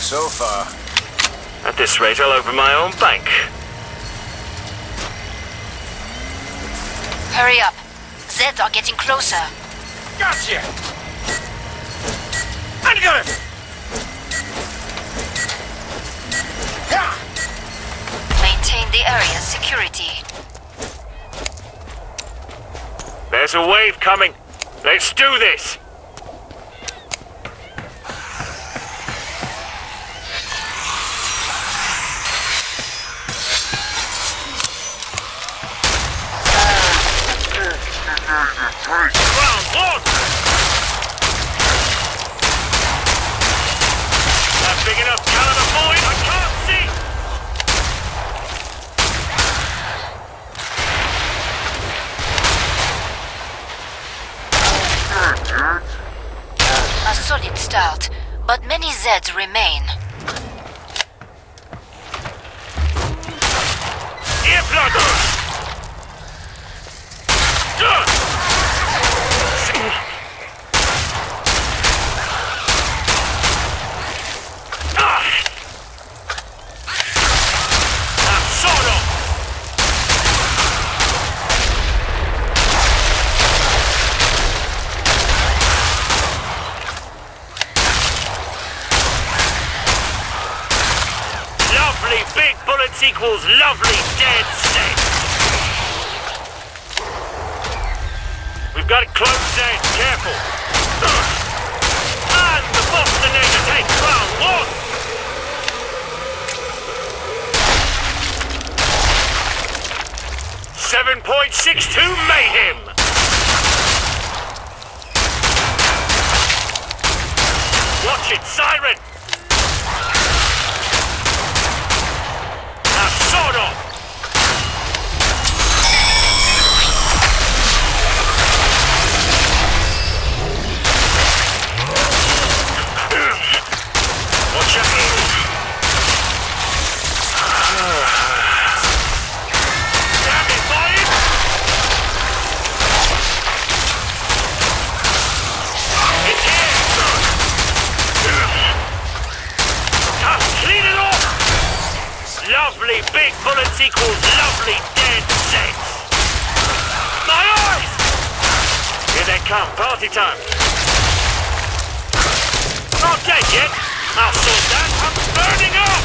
so far. At this rate, I'll open my own bank. Hurry up. Zeds are getting closer. Gotcha! I got it! Yeah! Maintain the area's security. There's a wave coming. Let's do this. Round one. That big enough caliber point? I can't see. A solid start, but many Zeds remain. 7.62 Mayhem! Watch it, Siren! Party time! Dead yet! I'll sort that! I'm burning up!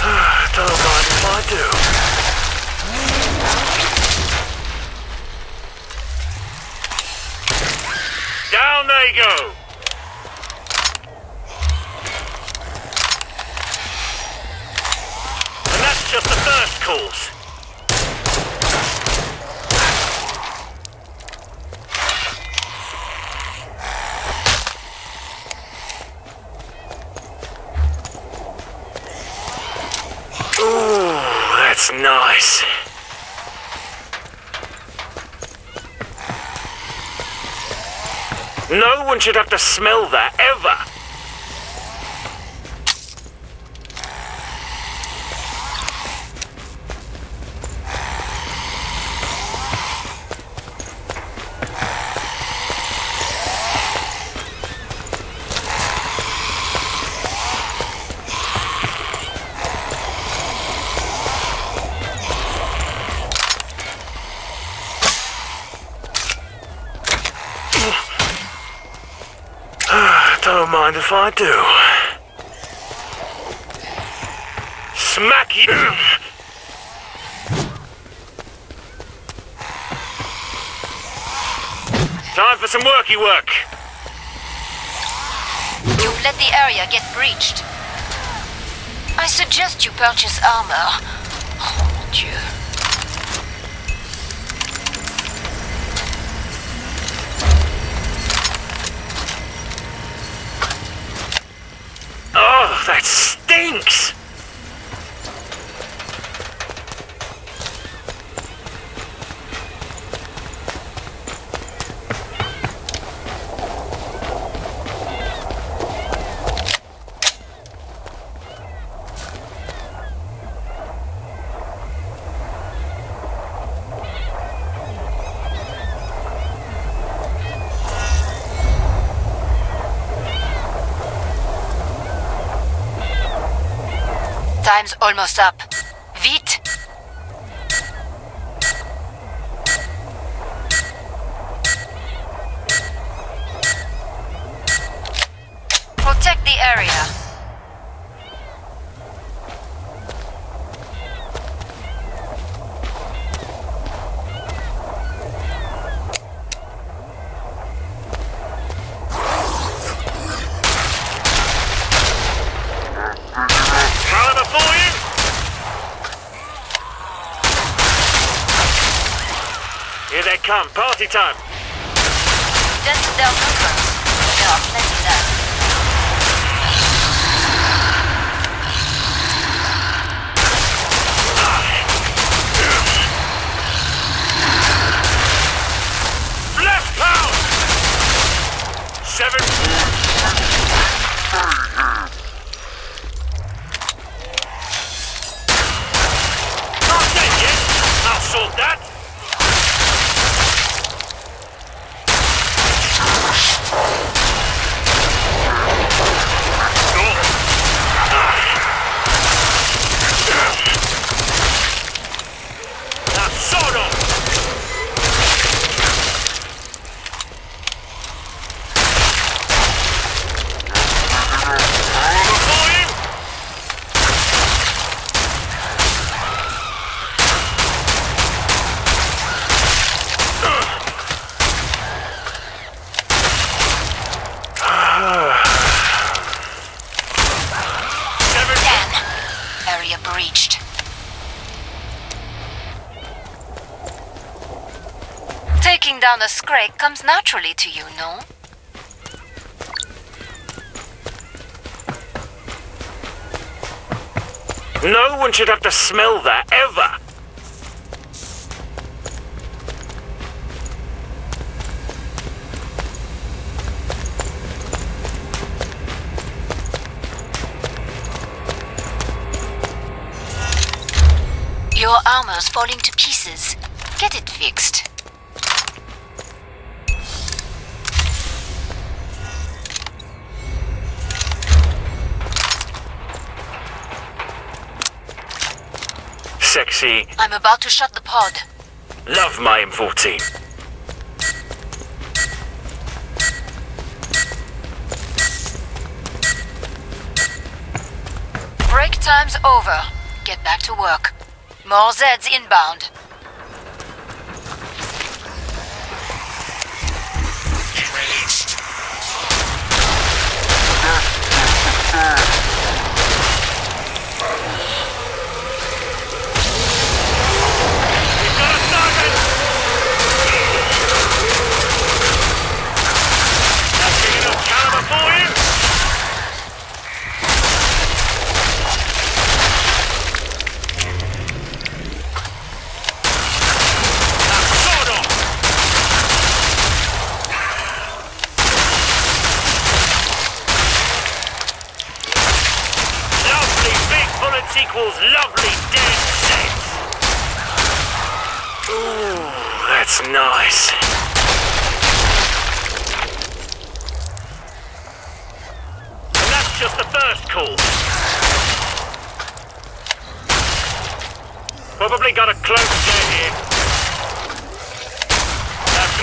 Don't mind if I do. Down they go! And that's just the first course. Ooh, that's nice. No one should have to smell that ever. Don't mind I do. Smack you! Time for some worky work. You've let the area get breached. I suggest you purchase armor. Oh, mon Dieu. Oh, Oh, that stinks! Time's almost up. Come, party time! Their numbers. There are plenty left. Left pound! Seven. Not dead yet. I'll sort that. Now sort of. For you. Seven. Ten. Area breached. Down a Scrake comes naturally to you, no? No one should have to smell that ever. Your armor's falling to pieces. Get it fixed. Sexy. I'm about to shut the pod. Love my M14. Break time's over. Get back to work. More Zeds inbound.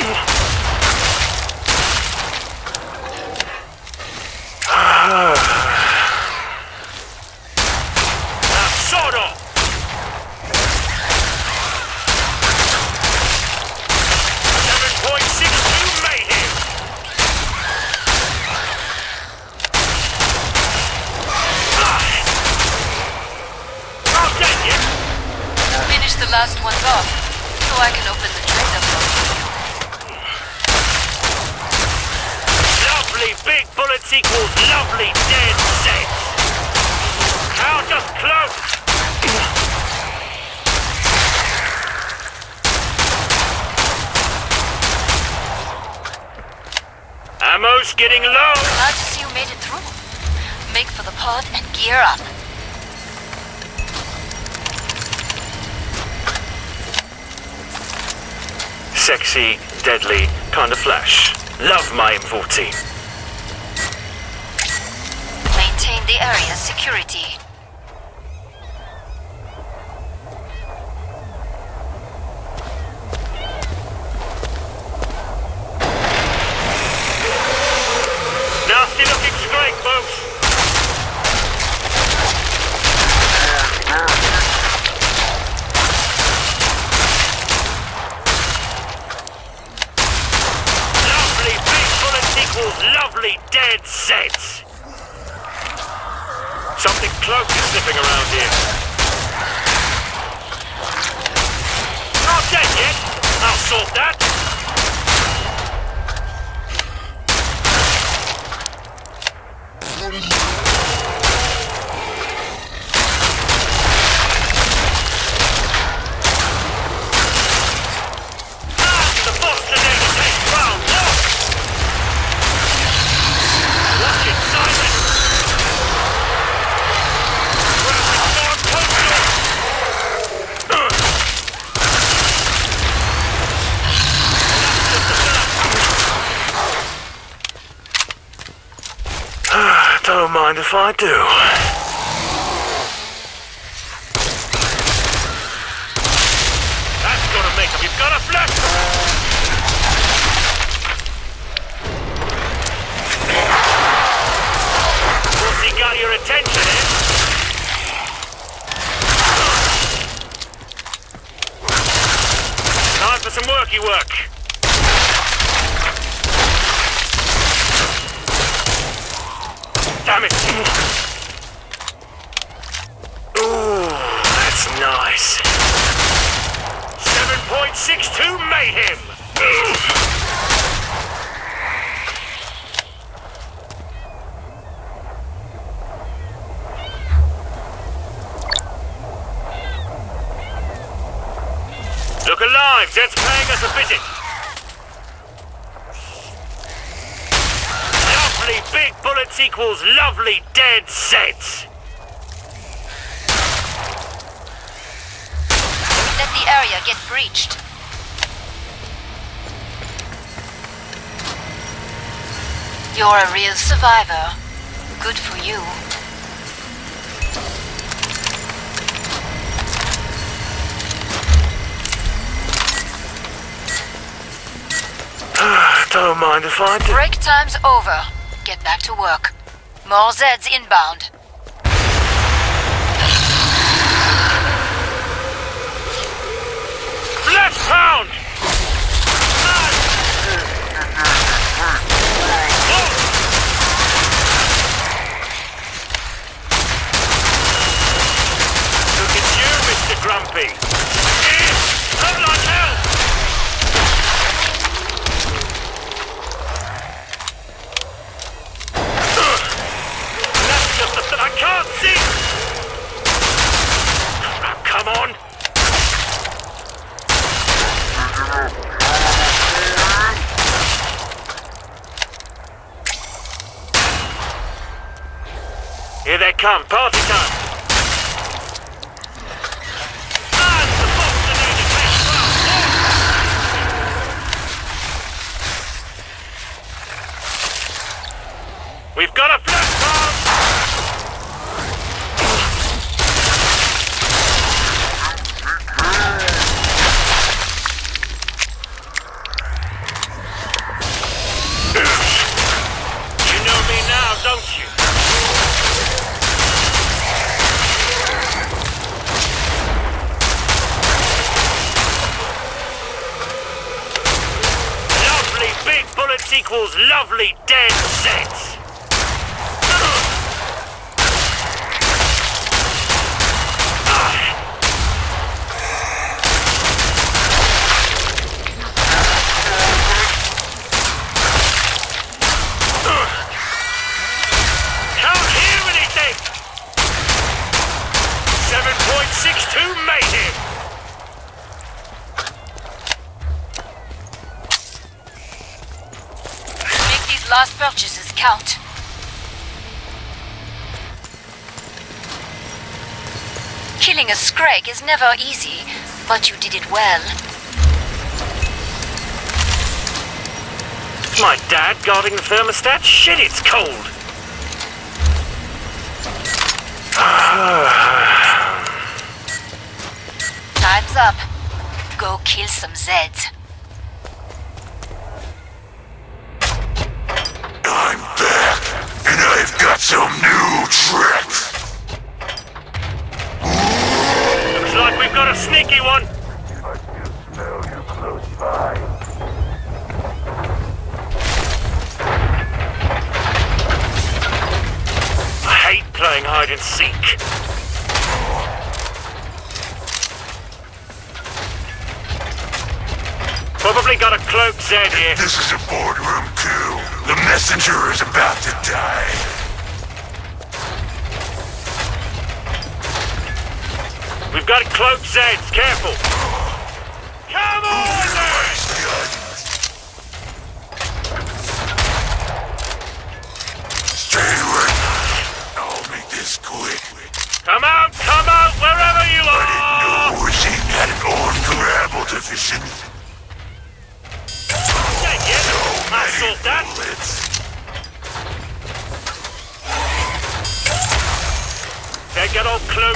That's- Now sort of. Seven point six two mayhem. Ah. Oh, dang it. Finish the last ones off, so I can open the trader book. Lovely big bullets equals lovely dead Zeds. Now just close. Getting low. Glad to see you made it through. Make for the pod and gear up. Sexy, deadly, kind of flash. Love my M14. Maintain the area's security. Something cloaked is sniffing around here. Not dead yet. I'll sort that. Ah, the Boston 88 round. Look! Watch it, Simon! Rapid fire postal! Don't mind if I do. That's gonna make him. You've got a flash! What's he got your attention, eh? Worky work. Damn it! Ooh, that's nice. 7.62 mayhem! Jet's us a visit! Lovely big bullets equals lovely dead Zeds! Let the area get breached. You're a real survivor. Good for you. Don't mind if I do. Break time's over. Get back to work. More Zeds inbound. Flash pound! Killing a Scrake is never easy, but you did it well. My dad guarding the thermostat? Shit, it's cold! Time's up. Go kill some Zeds. I'm back, and I've got some new tricks. Like we've got a sneaky one! I hate playing hide and seek. Probably got a cloak Z here. This is a boardroom coup. The messenger is about to die. We've got cloak Zeds. Careful. Come on, then! Stay right. I'll make this quick. Come out, come out, wherever you are! No, she had an grapple division. Yeah, yeah, I'll sort that. Bullets. They get all cloak.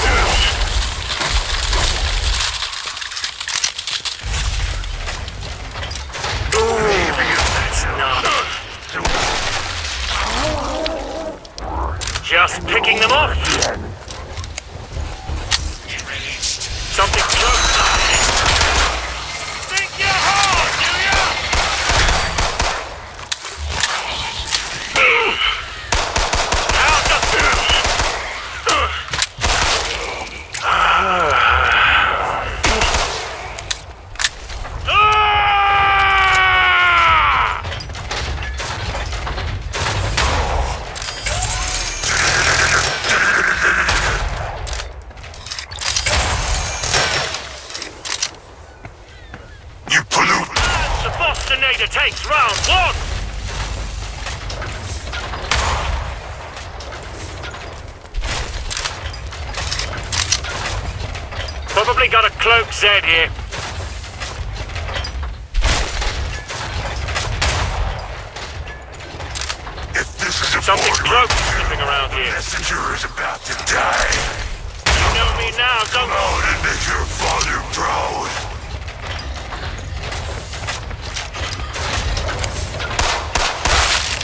That's not. Just picking them off. Something close. Think you're hard, do ya? Out the... Ah! You pollute. The Bostonator takes round one! Probably got a cloak Z here. If this is a Something boardroom cloak sniffing around the here. messenger is about to die. You know me now, don't out and make your father proud.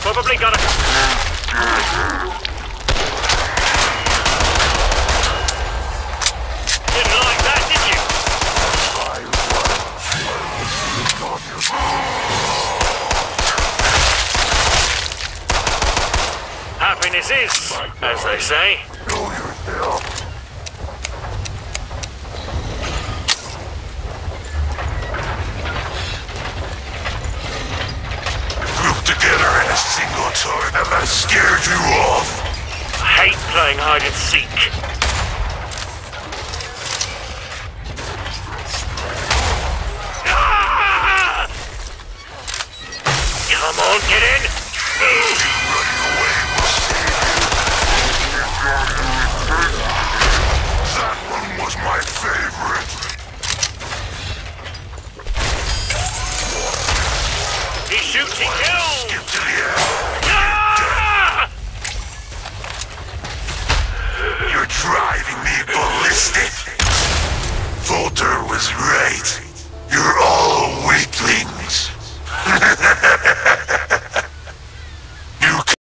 Probably got a... Didn't like that, did you? Is, as they say.